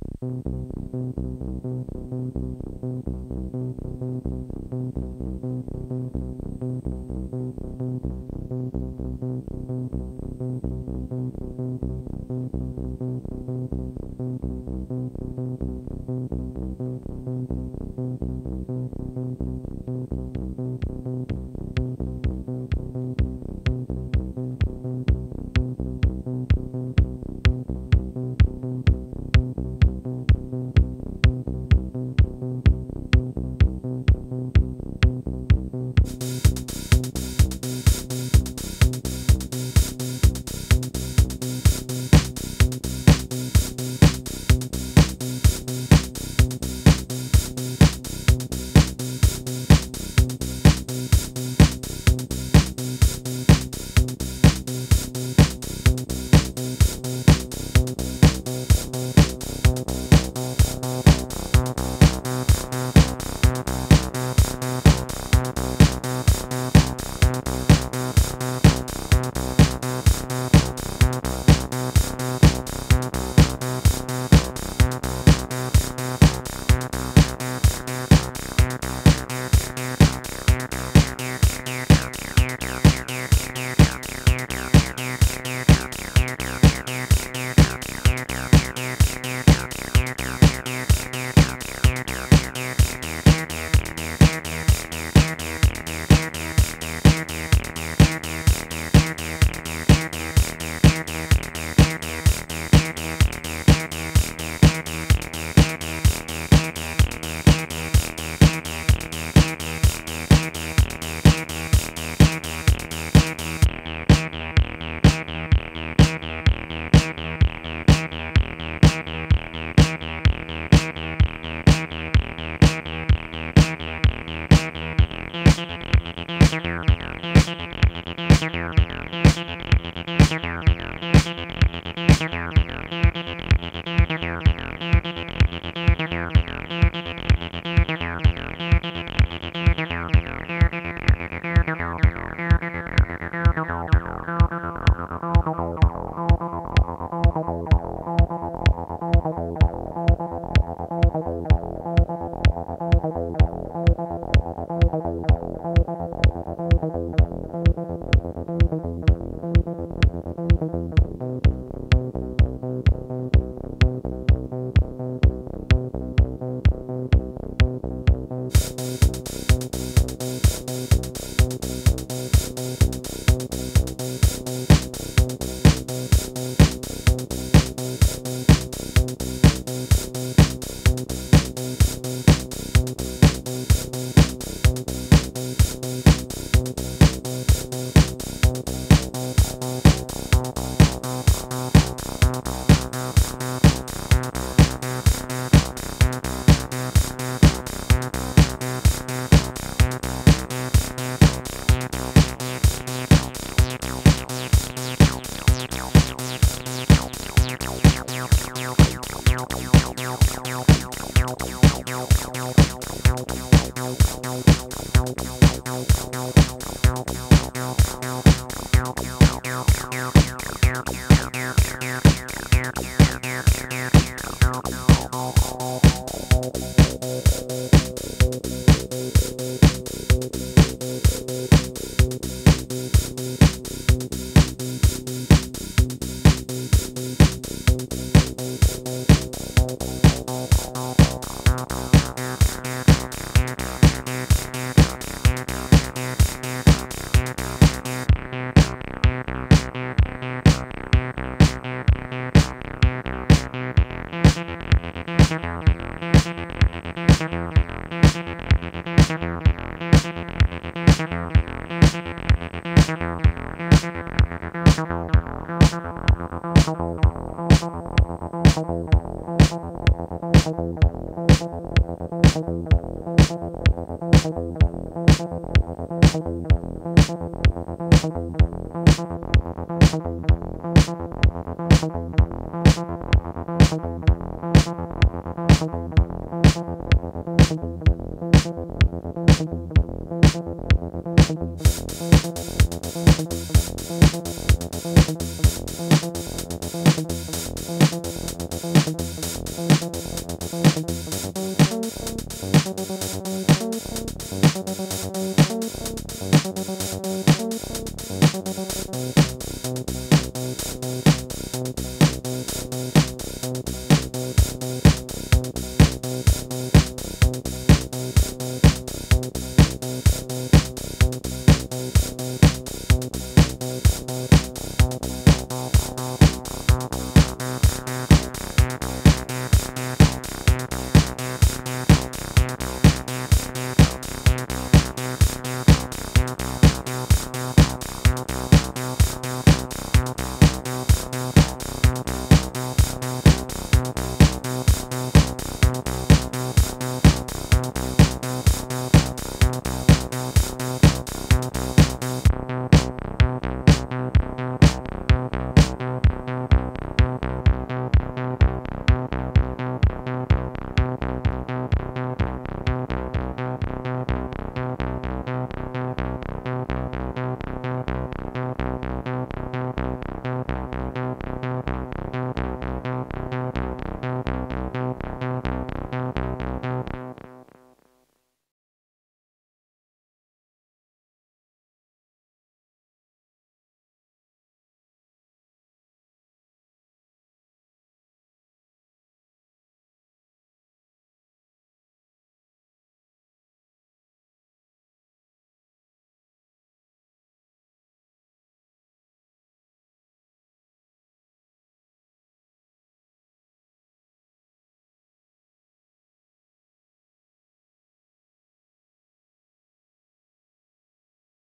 you. Thank